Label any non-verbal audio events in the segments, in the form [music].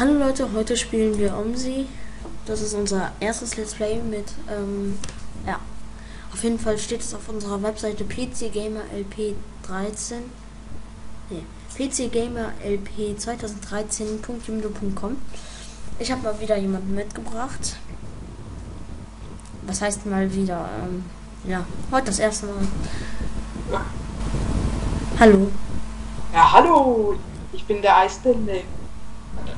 Hallo Leute, heute spielen wir Omsi. Das ist unser erstes Let's Play mit, ähm, ja. Auf jeden Fall steht es auf unserer Webseite pcgamerlp13. Nee, pcgamerlp2013.jimdo.com. Ich habe mal wieder jemanden mitgebracht. Was heißt mal wieder? Ähm, ja, heute das erste Mal. Hallo. Ja, hallo, ich bin der Eisbände.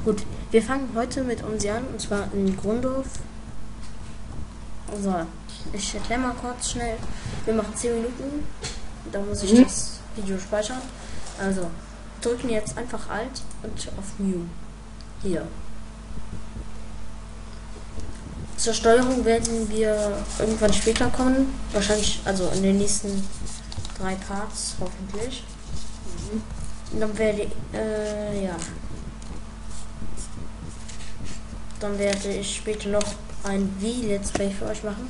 Gut, wir fangen heute mit uns an und zwar in Grundorf. So, ich erkläre mal kurz schnell. Wir machen 10 Minuten. Da muss ich Mhm. das Video speichern. Also, drücken jetzt einfach Alt und auf New. Hier. Zur Steuerung werden wir irgendwann später kommen. Wahrscheinlich, also in den nächsten drei Parts, hoffentlich. Und dann werde ich, äh, ja. Dann werde ich später noch ein Wie-Let's Play für euch machen.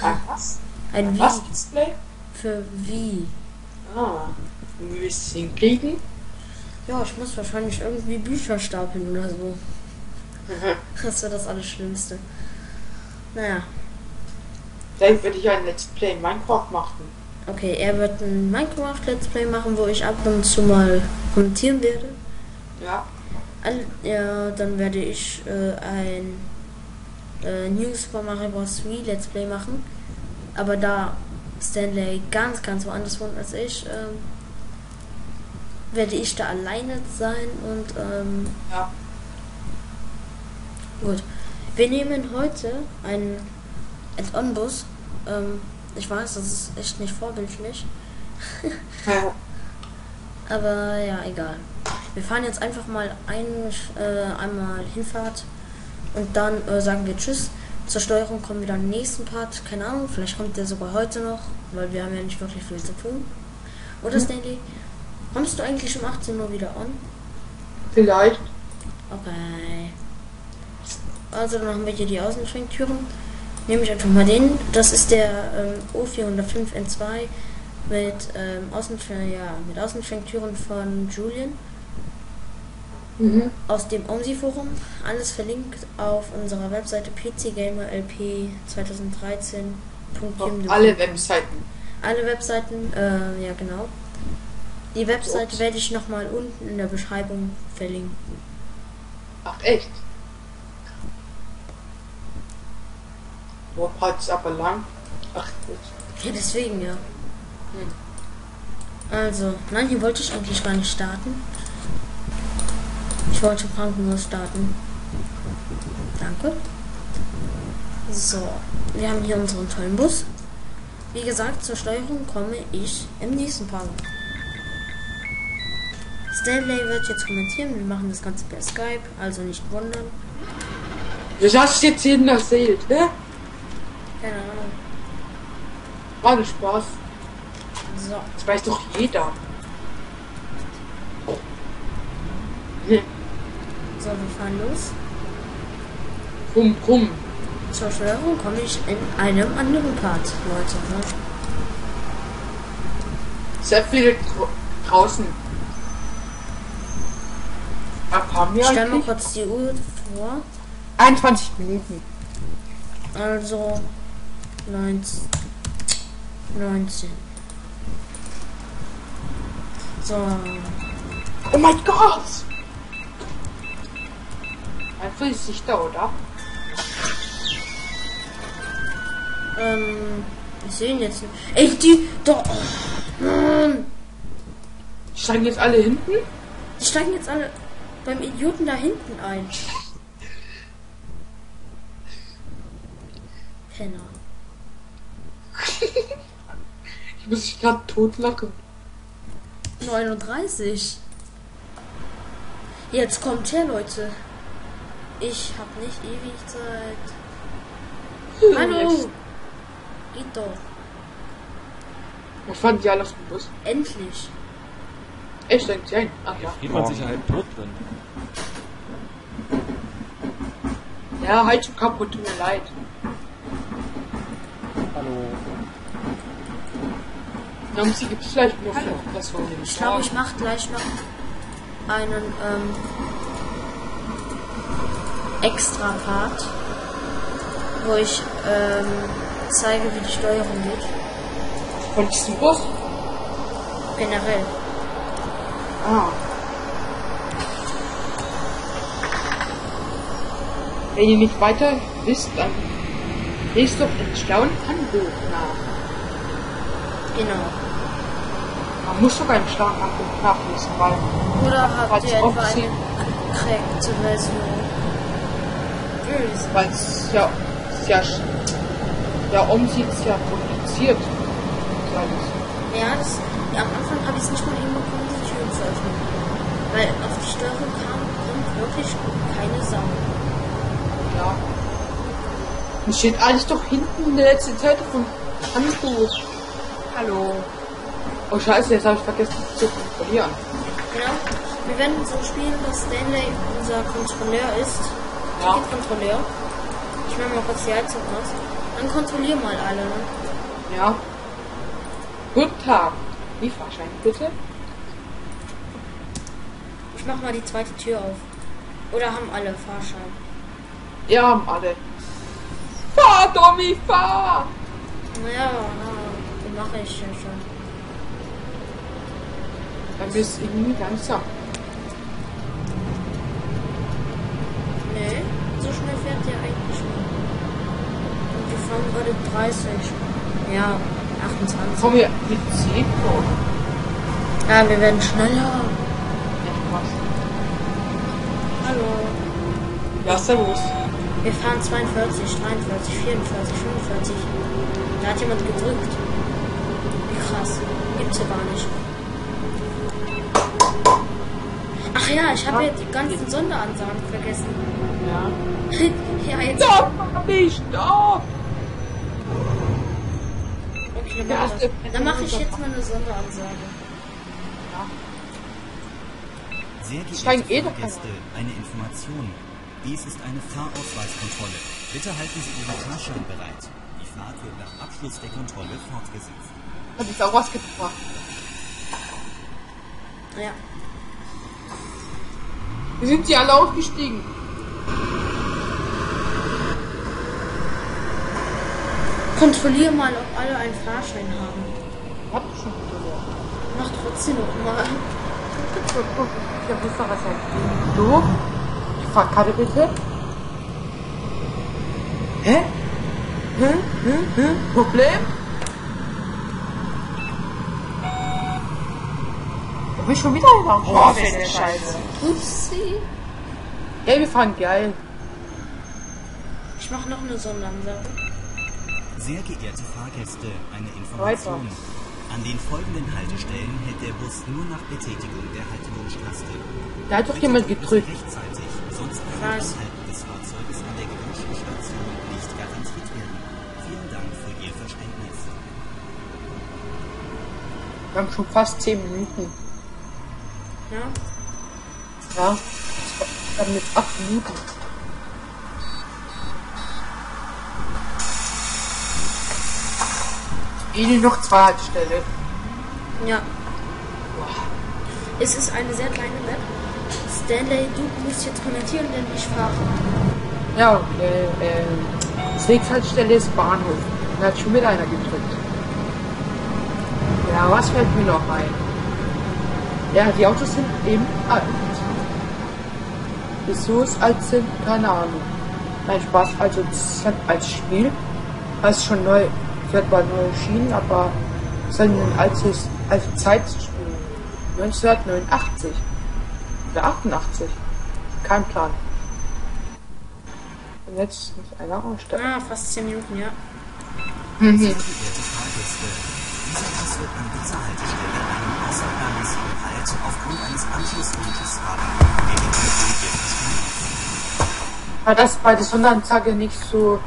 Ah, was? Ein Wie Was? Display? für Wie. Ah, wie wir es hinkriegen? Ja, ich muss wahrscheinlich irgendwie Bücher stapeln oder so. Das wäre das Allerschlimmste. Naja, Vielleicht werde ich ein Let's Play in Minecraft machen. okay, er wird ein Minecraft-Let's Play machen, wo ich ab und zu mal kommentieren werde. Ja. All, ja, dann werde ich äh, ein äh, New Super Mario Bros. Wii Let's Play machen. Aber da Stanley ganz, ganz woanders wohnt als ich, ähm, werde ich da alleine sein und ähm, Ja. gut. Wir nehmen heute einen Add-on-Bus. Ähm, ich weiß, das ist echt nicht vorbildlich. [laughs] Ja. Aber ja, egal. Wir fahren jetzt einfach mal ein, äh, einmal Hinfahrt und dann äh, sagen wir Tschüss. Zur Steuerung kommen wir dann im nächsten Part. Keine Ahnung, vielleicht kommt der sogar heute noch, weil wir haben ja nicht wirklich viel zu tun. Oder Mhm. Stanley? Kommst du eigentlich um 18 Uhr wieder on? Vielleicht. Okay. Also dann haben wir hier die Außenschwenktüren. Nehme ich einfach mal den. Das ist der ähm, O405N2 mit, ähm, Außenschwenk ja, mit Außenschwenktüren von Julian. Mhm. aus dem OMSI-Forum. Alles verlinkt auf unserer Webseite pcgamerlp2013.com. Auf alle Webseiten. Alle Webseiten, äh, ja genau. Die Webseite Ups. werde ich nochmal unten in der Beschreibung verlinken. Ach, echt? Boah, Part ist aber lang. Ach, gut. Ja, deswegen ja. Hm. Also, nein, hier wollte ich eigentlich gar nicht starten. Ich wollte Krankenhaus starten. Danke. So, wir haben hier unseren tollen Bus. Wie gesagt, zur Steuerung komme ich im nächsten Part. Stanley wird jetzt kommentieren. Wir machen das Ganze per Skype, also nicht wundern. Das hast du jetzt jeden erzählt, hä? Keine Ahnung. War nur Spaß. So, Das weiß doch jeder. Hm. So, wir fahren los. Brumm, brumm. Zur Steuerung komme ich in einem anderen Part, Leute. Ne? Sehr viele dra- draußen. Ab haben wir Ich stelle mal kurz die Uhr vor. 21 Minuten. Also 19. 19. So, Oh mein Gott! Sich da, oder? ähm, ich sehe ihn jetzt nicht. Ey, die, doch, Mann, Die steigen jetzt alle hinten? die steigen jetzt alle beim Idioten da hinten ein. Penner. [laughs] Ich muss mich gerade totlachen. 39. Jetzt kommt her, Leute. Ich hab nicht ewig Zeit. Hallo! Geht doch. Was fanden die alle auf dem Bus? Endlich. Echt, denkt ein? Ach ja. Sicherheit tot drin. Ja, halt schon kaputt, tut mir leid. Hallo. Namsi gibt es vielleicht noch für das dem Ich glaube, ich mache gleich noch. einen ähm, extra Part, wo ich ähm, zeige, wie die Steuerung geht. Von diesem Bus? Generell. Ah. Wenn ihr nicht weiter wisst, dann lest doch ein schlauen Handbuch nach. Genau. Man muss sogar ein schlauen Handbuch nachlesen, weil Oder habt ihr etwa eine gecrackte Version? Böse. weil es ja, es ja, ja um sieht es ja kompliziert. ist alles. Ja, das, ja, am Anfang habe ich es nicht mal hinbekommen, die Türen zu öffnen. Weil auf die Steuerung kam, kommt wirklich keine Sau. Ja. Und steht alles doch hinten in der letzten Seite vom Handbuch. Hallo. Oh scheiße, jetzt habe ich vergessen zu kontrollieren. Genau. Wir werden so spielen, dass Stanley unser Kontrolleur ist. Ja. Kontrolleur. Ich mache mal kurz die Heizung aus. Dann kontrollier mal alle, ne? Ja. Guten Tag. Lieferschein, bitte. Ich mach mal die zweite Tür auf. Oder haben alle Fahrschein? Ja, haben alle. Fahr, Tommy, fahr! Naja, na, den mache ich ja schon. Dann bist du irgendwie langsam. Schnell fährt der eigentlich. Und wir fahren gerade 30. Ja, 28. Komm hier mit 10 vor. Ja, wir werden schneller. Hallo. Ja, servus. Wir fahren 42, 43, 44, 45. Da hat jemand gedrückt. Wie krass. Gibt's ja gar nicht. Ach ja, ich habe ja die ganzen Sonderansagen vergessen. Ja. ja, jetzt. Stopp, Tommy, stopp! Okay, dann ich, das. dann mache ich jetzt mal eine Sonderansage. Sehr Steigen geehrte eh doch Fahrgäste, eine Information. Dies ist eine Fahrausweiskontrolle. Bitte halten Sie Ihren Fahrschein bereit. Die Fahrt wird nach Abschluss der Kontrolle fortgesetzt. Hat jetzt auch was gebracht. Ja. Wir sind sie alle aufgestiegen. Kontrollier mal, ob alle einen Fahrschein haben. Hab ich schon gesagt. Mach trotzdem noch mal. Ich hab nicht was sein. Du? Die Fahrkarte bitte. Hä? Hä? Hä? Hä? Problem? Du bist schon wieder in der Oh, Scheiße. Upsi. Ey, wir fahren geil. Ich mache noch eine Sonderansage. Sehr geehrte Fahrgäste, eine Information. An den folgenden Haltestellen hält der Bus nur nach Betätigung der Haltewunschtaste. Da hat doch jemand gedrückt. Rechtzeitig, sonst kann Was? das Halten des Fahrzeuges an der gewünschten Station nicht garantiert werden. Vielen Dank für Ihr Verständnis. Wir haben schon fast 10 Minuten. Ja. Ja. Haben jetzt 8 Minuten. Eh noch zwei Haltestellen. Ja. Es ist eine sehr kleine Map. Stanley, du musst jetzt kommentieren, denn ich fahre. Ja, okay. Äh, das Haltestelle ist Bahnhof. Da hat schon wieder einer gedrückt. Ja, was fällt mir noch ein? Ja, die Autos sind eben alt. Wieso es alt sind, keine Ahnung. Nein, Spaß, also als Spiel. Das ist schon neu, fährt bei neue Schienen, aber es ist ein altes, alte Zeitspiel. 1989. Oder 88. Kein Plan. Und jetzt muss einer aussteigen. Ah, fast 10 Minuten, ja. Sehr geehrte Fahrgäste, dieser Bus wird an dieser Haltestelle einen außerplanmäßigen Halt aufgrund eines Anschlusswunsches haben. War das bei der Sonderanzeige nicht so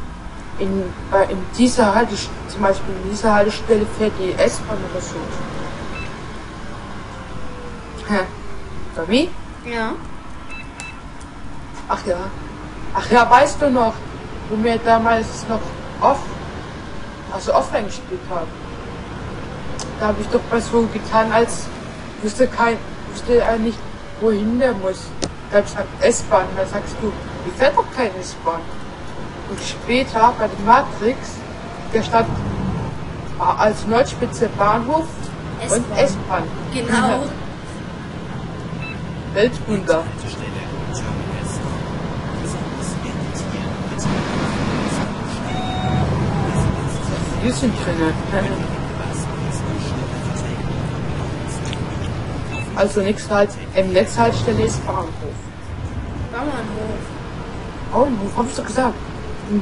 in, äh, in dieser Haltestelle, zum Beispiel in dieser Haltestelle fährt die S-Bahn oder so? Hä? Tommy? Ja. Ach ja. Ach ja, weißt du noch, wo wir damals noch off, also offline gespielt haben? Da habe ich doch mal so getan, als wüsste kein, wüsste er nicht, wohin der muss. Dann sagt S-Bahn, da sagst du, die fährt doch keine S-Bahn. Und später bei der Matrix, der stand ah, als Nordspitze Bahnhof und S-Bahn. Genau. [laughs] Weltwunder. Wir sind drinnen. Also nächste halt, im nächste Haltestelle ist Bahnhof. Bauernhof. Oh, wo hab ich doch gesagt? Hm.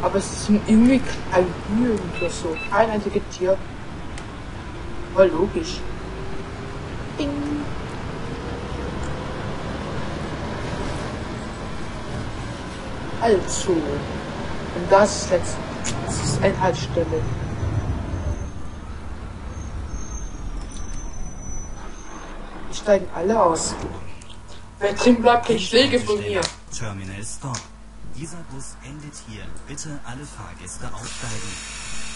Aber es ist irgendwie kein Mühe oder so. Kein einziges Tier. Voll logisch. Ding. Also. Und das ist jetzt. Das ist Endhaltestelle. Die steigen alle aus. Wer drin bleibt, kriegt Schläge von mir. Terminal Stop. Dieser Bus endet hier. Bitte alle Fahrgäste aufsteigen.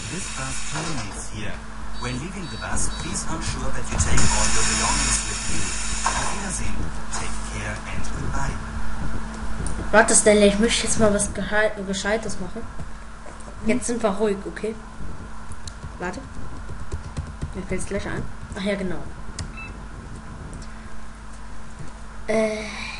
This bus terminates here. When leaving the bus, please ensure that you take all your belongings with you. Auf Wiedersehen. Take care and goodbye. Warte, Stanley, ich möchte jetzt mal was Gescheites machen. Jetzt sind wir ruhig, okay? Warte. Mir fällt's gleich ein. Ach ja, genau. Äh.